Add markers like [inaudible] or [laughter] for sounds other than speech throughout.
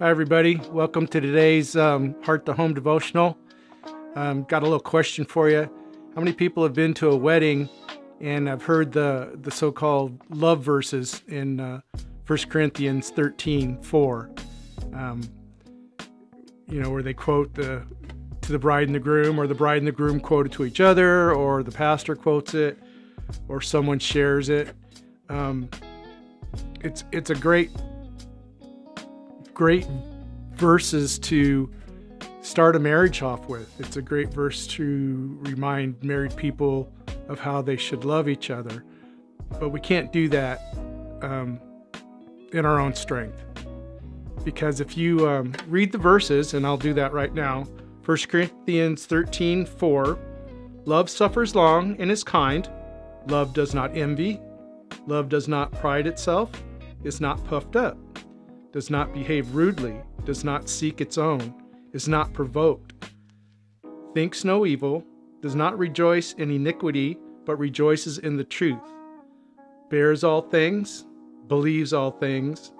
Hi, everybody. Welcome to today's um, Heart to Home devotional. Um, got a little question for you. How many people have been to a wedding and have heard the, the so called love verses in uh, 1 Corinthians 13 4? Um, you know, where they quote the to the bride and the groom, or the bride and the groom quote it to each other, or the pastor quotes it, or someone shares it. Um, it's it's a great great verses to start a marriage off with. It's a great verse to remind married people of how they should love each other. But we can't do that um, in our own strength. Because if you um, read the verses, and I'll do that right now 1 Corinthians 13 4, love suffers long and is kind. Love does not envy. Love does not pride itself, is not puffed up does not behave rudely, does not seek its own, is not provoked, thinks no evil, does not rejoice in iniquity, but rejoices in the truth, bears all things, believes all things,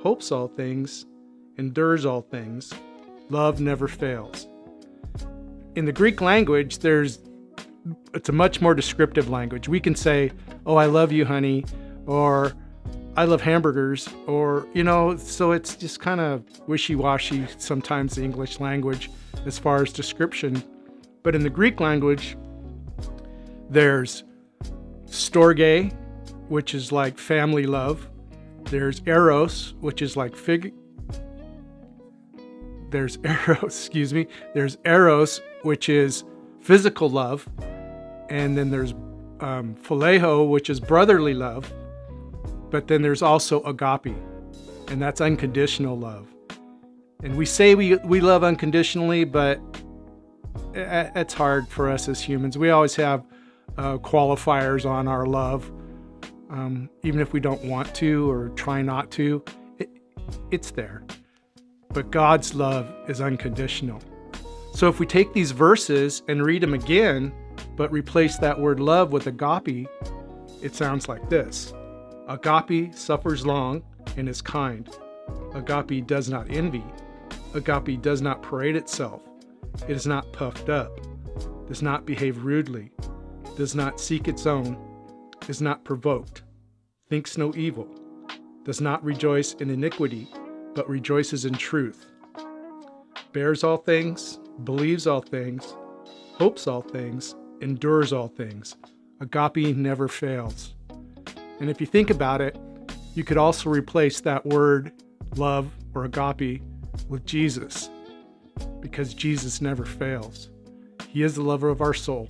hopes all things, endures all things. Love never fails. In the Greek language, there's it's a much more descriptive language. We can say, "Oh, I love you, honey," or I love hamburgers, or, you know, so it's just kind of wishy washy sometimes the English language as far as description. But in the Greek language, there's storge, which is like family love. There's eros, which is like fig. There's [laughs] eros, excuse me. There's eros, which is physical love. And then there's um, phileo, which is brotherly love. But then there's also agape, and that's unconditional love. And we say we, we love unconditionally, but it's hard for us as humans. We always have uh, qualifiers on our love, um, even if we don't want to or try not to. It, it's there. But God's love is unconditional. So if we take these verses and read them again, but replace that word love with agape, it sounds like this Agape suffers long and is kind. Agape does not envy. Agape does not parade itself. It is not puffed up, does not behave rudely, does not seek its own, is not provoked, thinks no evil, does not rejoice in iniquity, but rejoices in truth, bears all things, believes all things, hopes all things, endures all things. Agape never fails. And if you think about it, you could also replace that word love or agape with Jesus because Jesus never fails. He is the lover of our soul,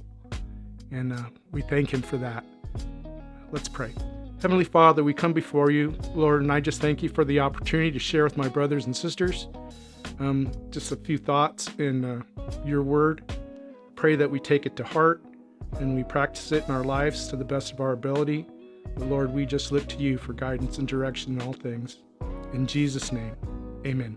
and uh, we thank Him for that. Let's pray. Heavenly Father, we come before you, Lord, and I just thank you for the opportunity to share with my brothers and sisters um, just a few thoughts in uh, your word. Pray that we take it to heart and we practice it in our lives to the best of our ability. Lord, we just look to you for guidance and direction in all things. In Jesus' name, amen.